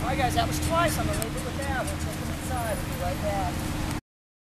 Try it a second time. Precious little monkey. All right, guys, that was twice. I'm gonna leave it with that. We'll take him inside. We'll be right back.